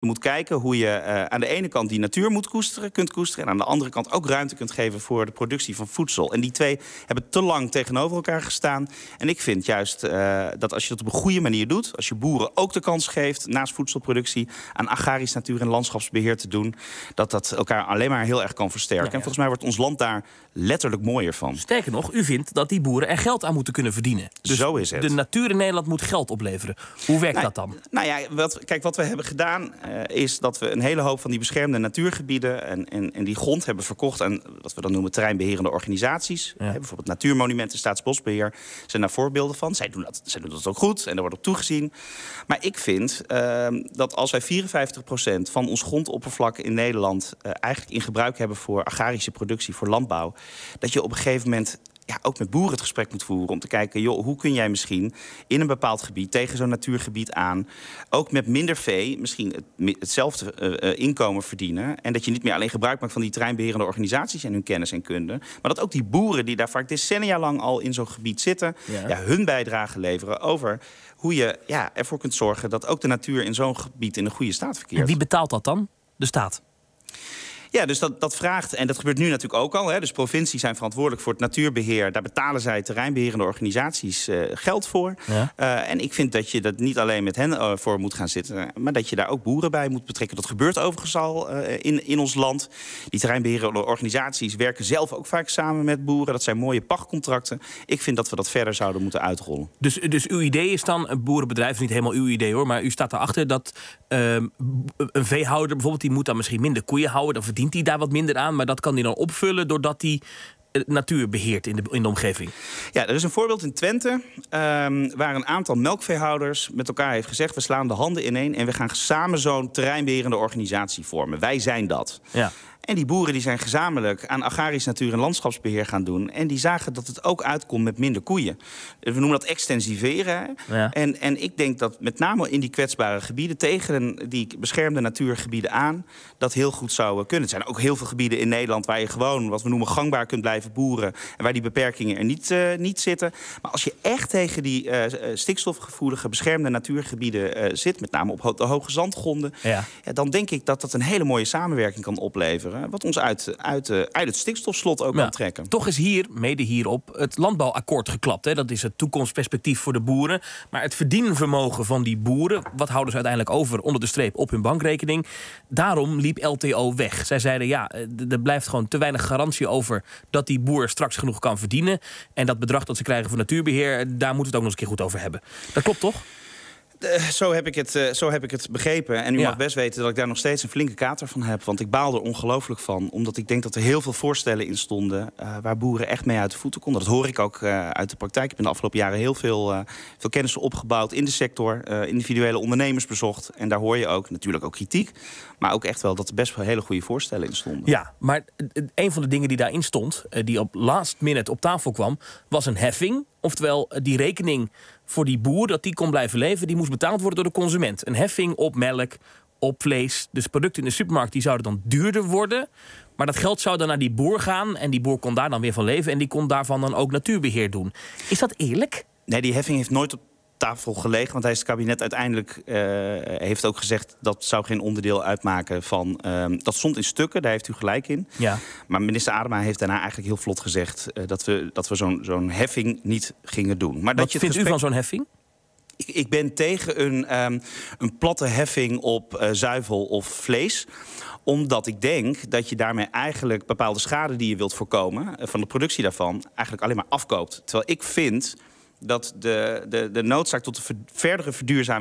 Je moet kijken hoe je uh, aan de ene kant die natuur moet koesteren, kunt koesteren. En aan de andere kant ook ruimte kunt geven voor de productie van voedsel. En die twee hebben te lang tegenover elkaar gestaan. En ik vind juist uh, dat als je dat op een goede manier doet, als je boeren ook de kans geeft naast voedselproductie aan agrarisch natuur- en landschapsbeheer te doen, dat dat elkaar alleen maar heel erg kan versterken. Ja, ja. En volgens mij wordt ons land daar letterlijk mooier van. Sterker nog, u vindt dat die boeren er geld aan moeten kunnen verdienen. Dus Zo is het. De natuur in Nederland moet geld opleveren. Hoe werkt nou, dat dan? Nou ja, wat, kijk, wat we hebben gedaan is dat we een hele hoop van die beschermde natuurgebieden en, en, en die grond hebben verkocht aan wat we dan noemen terreinbeherende organisaties. Ja. Bijvoorbeeld Natuurmonumenten, Staatsbosbeheer zijn daar voorbeelden van. Zij doen dat, zij doen dat ook goed en daar wordt op toegezien. Maar ik vind uh, dat als wij 54% van ons grondoppervlak in Nederland uh, eigenlijk in gebruik hebben voor agrarische productie, voor landbouw, dat je op een gegeven moment ja, ook met boeren het gesprek moet voeren. Om te kijken, joh, hoe kun jij misschien in een bepaald gebied tegen zo'n natuurgebied aan, ook met minder vee, misschien het, hetzelfde uh, inkomen verdienen. En dat je niet meer alleen gebruik maakt van die terreinbeherende organisaties en hun kennis en kunde. Maar dat ook die boeren die daar vaak decennia lang al in zo'n gebied zitten, ja. Ja, hun bijdrage leveren over hoe je ja, ervoor kunt zorgen dat ook de natuur in zo'n gebied in een goede staat verkeert. En wie betaalt dat dan? De staat. Ja, dus dat, dat vraagt, en dat gebeurt nu natuurlijk ook al. Hè, dus provincies zijn verantwoordelijk voor het natuurbeheer. Daar betalen zij terreinbeherende organisaties uh, geld voor. Ja. Uh, en ik vind dat je dat niet alleen met hen uh, voor moet gaan zitten, maar dat je daar ook boeren bij moet betrekken. Dat gebeurt overigens al in, in ons land. Die terreinbeherende organisaties werken zelf ook vaak samen met boeren. Dat zijn mooie pachtcontracten. Ik vind dat we dat verder zouden moeten uitrollen. Dus, dus uw idee is dan, een boerenbedrijf niet helemaal uw idee hoor, maar u staat erachter dat ehm, een veehouder bijvoorbeeld, die moet dan misschien minder koeien houden. Dan verdient hij daar wat minder aan, maar dat kan hij dan opvullen doordat hij natuur beheert in de, in de omgeving. Ja, er is een voorbeeld in Twente um, waar een aantal melkveehouders met elkaar heeft gezegd: we slaan de handen ineen en we gaan samen zo'n terreinbeherende organisatie vormen. Wij zijn dat. Ja. En die boeren die zijn gezamenlijk aan agrarisch natuur- en landschapsbeheer gaan doen. En die zagen dat het ook uitkomt met minder koeien. We noemen dat extensiveren. Ja. En, en ik denk dat met name in die kwetsbare gebieden... tegen die beschermde natuurgebieden aan... dat heel goed zou kunnen. Er zijn ook heel veel gebieden in Nederland... waar je gewoon, wat we noemen, gangbaar kunt blijven boeren. En waar die beperkingen er niet, uh, niet zitten. Maar als je echt tegen die uh, stikstofgevoelige beschermde natuurgebieden uh, zit... met name op de hoge zandgronden... Ja. Ja, dan denk ik dat dat een hele mooie samenwerking kan opleveren wat ons uit, uit, uit het stikstofslot ook Ja, kan trekken. Toch is hier, mede hierop, het landbouwakkoord geklapt. Hè? Dat is het toekomstperspectief voor de boeren. Maar het verdienvermogen van die boeren, wat houden ze uiteindelijk over onder de streep op hun bankrekening? Daarom liep LTO weg. Zij zeiden ja, er blijft gewoon te weinig garantie over dat die boer straks genoeg kan verdienen. En dat bedrag dat ze krijgen voor natuurbeheer, daar moeten we het ook nog eens een keer goed over hebben. Dat klopt toch? Uh, zo, heb ik het, uh, zo heb ik het begrepen. En u Ja. mag best weten dat ik daar nog steeds een flinke kater van heb. Want ik baal er ongelooflijk van. Omdat ik denk dat er heel veel voorstellen in stonden... Uh, waar boeren echt mee uit de voeten konden. Dat hoor ik ook uit de praktijk. Ik heb in de afgelopen jaren heel veel, veel kennis opgebouwd in de sector. individuele ondernemers bezocht. En daar hoor je ook natuurlijk ook kritiek. Maar ook echt wel dat er best wel hele goede voorstellen in stonden. Ja, maar een van de dingen die daarin stond, eh, die op last minute op tafel kwam, was een heffing. Oftewel, eh, die rekening voor die boer, dat die kon blijven leven, die moest betaald worden door de consument. Een heffing op melk, op vlees. Dus producten in de supermarkt die zouden dan duurder worden. Maar dat geld zou dan naar die boer gaan. En die boer kon daar dan weer van leven. En die kon daarvan dan ook natuurbeheer doen. Is dat eerlijk? Nee, die heffing heeft nooit op tafel gelegen. Want hij is het kabinet uiteindelijk uh, heeft ook gezegd... dat zou geen onderdeel uitmaken van... Uh, dat stond in stukken, daar heeft u gelijk in. Ja. Maar minister Adema heeft daarna eigenlijk heel vlot gezegd... Uh, dat we, dat we zo'n zo'n heffing niet gingen doen. Maar Wat dat je vindt gesprek... u van zo'n heffing? Ik, ik, ben tegen een, um, een platte heffing op uh, zuivel of vlees omdat ik denk dat je daarmee eigenlijk bepaalde schade die je wilt voorkomen... van de productie daarvan, eigenlijk alleen maar afkoopt. Terwijl ik vind dat de, de, de noodzaak tot de verdere verduurzaming